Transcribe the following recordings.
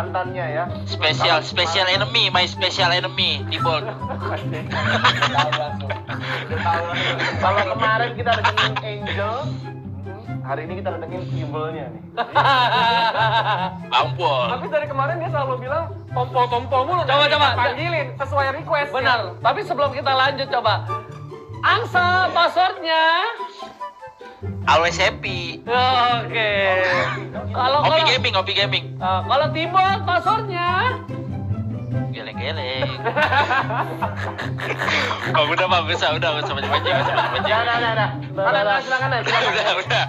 mantannya ya. Special, special enemy, my special enemy di bold. Kalau kemarin kita datengin Angel, hari ini kita datengin Evil-nya nih. Bang Pol. Tapi dari kemarin dia selalu bilang tompo-tompo mulu. Coba, coba. Panggilin sesuai request. Benar. Tapi sebelum kita lanjut coba. Angsa passwordnya. Always happy. Oke. Ngopi kalau gaming, ngopi gaming. eh, kalau Tibor passwordnya. Geleng-geleng. oh, udah bang, bisa, udah, bisa banyak-banyak, bisa banyak-banyak. Ya, nah, nah, nah. Mana, nah, silakan, nah, silakan. Udah, udah,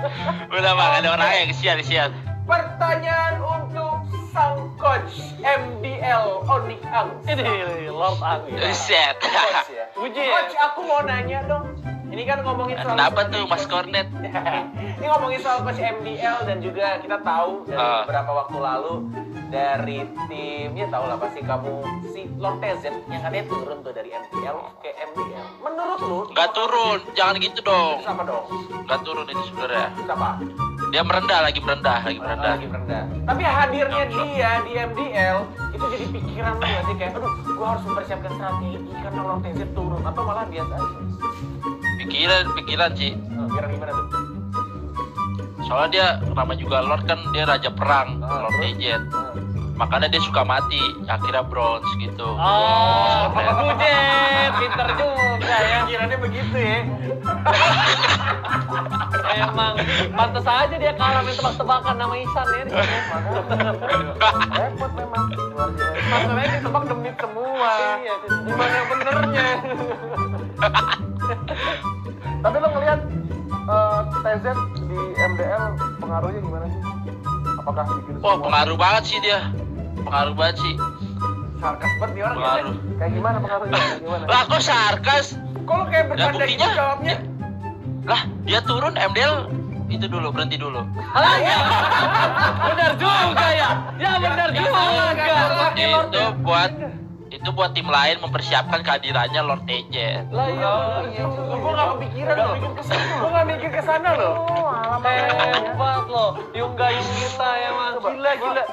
udah bang, ada orang yang kesian, kesian. Pertanyaan untuk sang coach MDL Onik Ang. Ini Lord Angin. Set. Coach ya. Coach, aku mau nanya dong. Ini kan ngomongin soal Kenapa tuh Mas Cornet? Ini ngomongin soal coach MDL dan juga kita tahu dari Ah. beberapa waktu lalu dari tim ya tahu lah pasti kamu si Lord TZ yang katanya turun tuh dari MDL ke MDL. Menurut lu Gak turun, jangan gitu dong. Sama dong. Gak turun itu sebenarnya. Siapa? Dia merendah lagi merendah, lagi merendah. Lagi merendah. Tapi hadirnya dia di MDL itu jadi pikiran lu sih kayak aduh gua harus mempersiapkan strategi karena Lord TZ turun atau malah biasa aja. Pikiran, pikiran sih. Gimana tuh? Soalnya dia nama juga Lord kan dia raja perang, Ah, Lord terus? Agent. Nah. Makanya dia suka mati, akhirnya bronze gitu. Oh, Ujet, pinter juga ya. Pikirannya begitu ya. Emang pantas aja dia kalah main tebak-tebakan nama Isan ya. Repot memang. Masalahnya ditebak demit semua. Iya, Gimana yang benernya? TZ di MDL pengaruhnya gimana sih? Apakah bikin Wah semua- pengaruh banget sih dia, pengaruh banget sih, Sarkas banget nih orang ya. pengaruh. Kayak gimana pengaruhnya? Gimana? Lah kok sarkas? Kok lu kayak bercanda gitu jawabnya? Lah dia turun MDL itu dulu berhenti dulu. Alah, ya. Benar juga ya. Ya benar juga. Itu buat itu buat tim lain mempersiapkan kehadirannya Lord Agent. Lah iya. Oh, iya. Gua gak kepikiran loh. Gua gak mikir ke sana loh. Oh, alamak. Hebat loh. Yung gayung kita ya mah. Gila gila.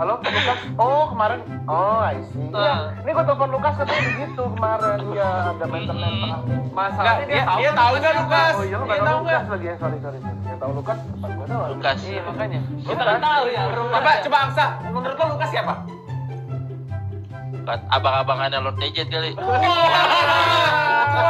Halo, Lukas? Oh, kemarin. Oh, I see. Iya, Ah. ini gua telepon Lukas katanya begitu kemarin. Iya, ada maintenance. Hmm. Masalahnya dia, dia tahu nggak Lukas? Oh iya, lu Dia nggak tahu tahu nggak? Lukas lagi ya, sorry, sorry, sorry. Yang tahu Lukas, tempat gua doang. Lukas. Iya makanya. Kita kan tahu ya. Coba, coba Angsa. Menurut lo Lukas siapa? Bukan abang-abangannya Lord Agent kali. Wah,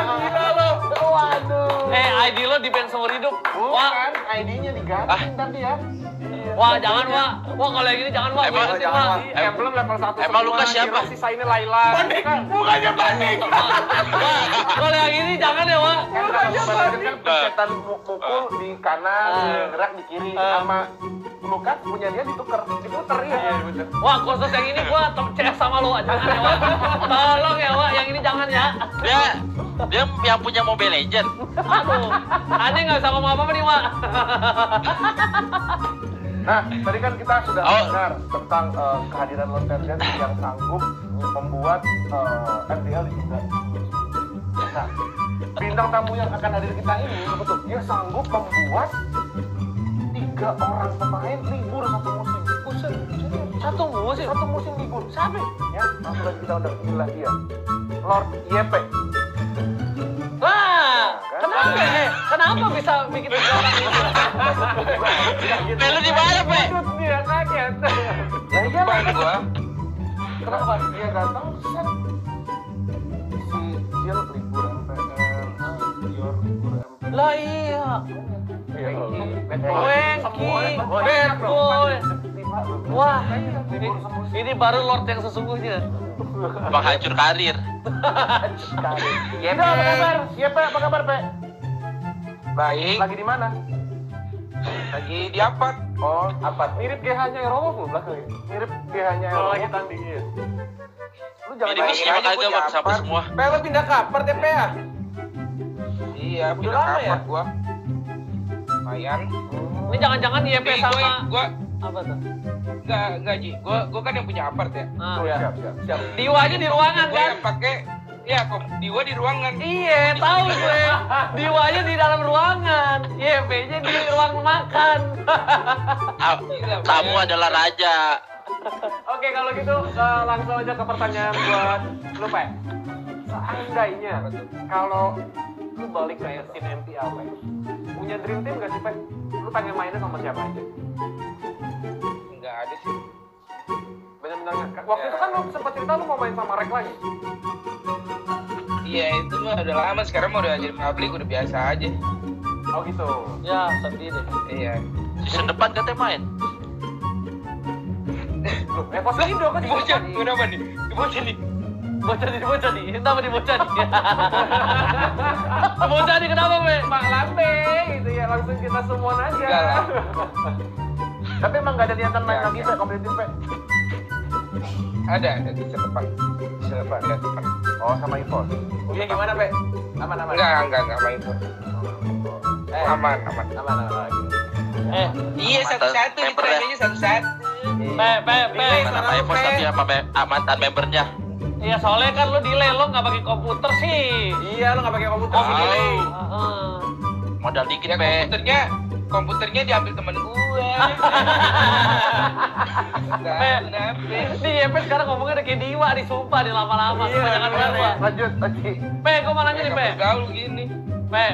gila lo. Waduh. Eh ID lo di band seumur hidup. Wah, Bukan, ID-nya diganti Ah. ntar dia. Iya. wah jangan wah. Wah kalau yang ini jangan wah. Emang- Ingetin, jangan, Wah. Emblem level 1 Emang Lukas siapa? Sisainnya Laila. Panik, bukannya panik. Wah, Kalau yang ini jangan ya wah. Kan kemarin kan pencetan mukul di kanan, Ah. gerak di kiri. Ah. Sama Lukas punya dia ditukar. Diputer ya. Wah khusus yang ini gua tem- CS sama lo jangan ya wah. Tolong ya wah yang ini jangan ya. Dia dia yang punya Mobile Legend. Aduh, aneh nggak bisa ngomong apa-apa nih wah. Nah, tadi kan kita sudah Oh. dengar tentang eh, kehadiran Lord Tergen yang sanggup membuat eh, MDL juga. Nah, bintang tamu yang akan hadir kita ini, betul, dia sanggup membuat tiga orang pemain libur satu musim. Buset. Satu musim. satu musim libur. Siapa? Ya, langsung aja kita undang inilah dia. Lord YP. Wah, kenapa? Eh, kenapa bisa bikin tiga orang di mana, Pe? Dia kaget. Iya. Gua. Kenapa dia datang set bad boy. Wah, ini, ini baru Lord yang sesungguhnya. Penghancur karir. Iya, apa kabar? Iya, Pe, apa kabar, Pe? Baik, Lagi di mana? lagi di apa? Oh, apa? Mirip GH-nya Eropa belum belakang ya? Mirip GH-nya Kalau Eropa. lagi tanding ya. Lu jangan Ini misinya aja sampai apa? semua. Pe, lo pindah ke apart ya, Pe ya? Iya, pindah kamar ya? gua. Lumayan. Ini jangan-jangan IEP Tapi gua, sama gua apa tuh? enggak enggak Ji. Gua gua kan yang punya apart ya. Ah. Oh, ya. Siap, siap, siap. Diwa aja di ruangan Gua kan? yang pakai Ya, kok Diwa di ruangan. Iya, tahu gue. Diwanya di dalam ruangan. YP-nya di ruang makan. Tamu adalah raja. Oke, kalau gitu eh, langsung aja ke pertanyaan buat lu, Pe. Seandainya kalau lu balik kayak scene MPL, Pe. Punya dream team gak sih, Pe? Lu pengen mainnya sama siapa aja? Enggak ada sih. Bener-bener nggak- Waktu itu kan lu sempat cerita lu mau main sama Rek lagi. Iya, itu mah udah lama. Sekarang mah udah jadi publik, udah biasa aja. Oh gitu. Ya, sedih deh. Iya. Season depan katanya main. Loh, eh pas Indo kan juga Bocah, jadi. kenapa nih? Bocah nih. Bocah nih, bocah nih. Kenapa nih bocah nih? bocah nih kenapa, Be? Mak Lambe gitu ya, langsung kita semua aja. Enggak lah. Tapi emang gak ada niatan main Ya, lagi, ya. Pak, kompetitif, Pak? Ada, ada di depan. Di depan, ada di depan. Oh, sama Ipon. Iya gimana, Pe? Aman aman. Enggak, enggak, enggak main itu. Eh, Aman, aman. aman aman. aman. Eh, Iya, satu-satu itu Member ya. namanya satu-satu. Pe, Pe, Pe. Mana Pak Epos tapi sama ah, mantan membernya. Iya, soalnya kan lu delay, lo nggak pakai komputer sih. Iya, lu nggak pakai komputer Oh. sih, delay. Heeh. Modal dikit, Ya Pe. komputernya, komputernya diambil temen gue. Pe. Kenapa? Nih YP sekarang ngomongnya udah kayak diwa nih, sumpah nih lama-lama. Iya, Kebanyakan bener, banget ya. Lanjut, Oci. Pe, gue mau nanya nih, Pe. Gaul gini. Pe.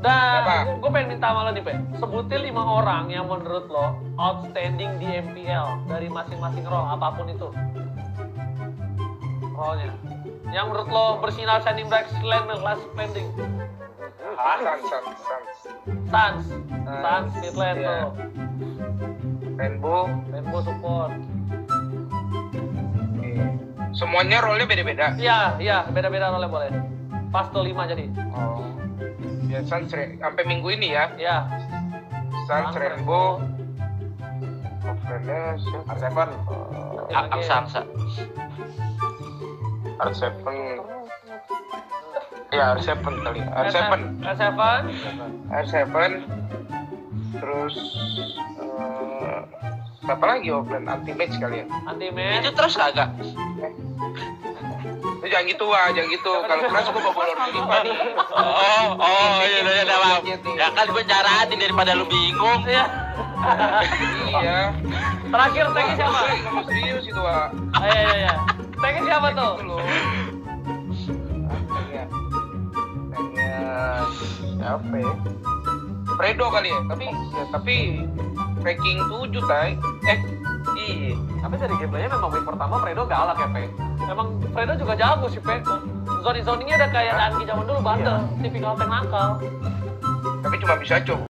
Dan gue pengen minta sama lo nih, Pe. Sebutin lima orang yang menurut lo outstanding di MPL dari masing-masing role, apa pun itu. Role-nya. Yang menurut lo bersinar shining bright selain last landing. Sans, sans, sans. Sans. Sans, Midland Iya. tuh. Rainbow. Rainbow support. Iya. Semuanya role-nya beda-beda. Iya, iya, beda-beda role boleh. Pas tuh lima jadi. Oh. Ya Sans sampai minggu ini ya. Iya. Sans Sans, Rainbow. Offense, R7. A- Angsa, angsa. R7. Ya R7 kali. R7. R7. R7. Terus eh, siapa lagi offline anti match kali ya? Anti match. Itu terus kagak? Lu jangan gitu wah, jangan gitu. Kalau keras gua bawa bolor nih. Oh, oh, iya, iya, iya, Bang. Ya kan gue nyaranin daripada lu bingung. Iya. Iya. Terakhir tagnya siapa? Serius itu wah. Oh, iya, iya, iya. Tagnya siapa tuh? Gitu. Tanya siapa ya? Fredo kali ya, tapi ya, tapi ranking 7 tay. Eh, iya. Tapi dari gameplaynya memang week pertama Fredo galak ya, Pe. Emang Fredo juga jago sih, Pe. Zoni zoningnya udah kayak Danki zaman dulu bandel, tipikal tank nakal. Tapi cuma bisa cok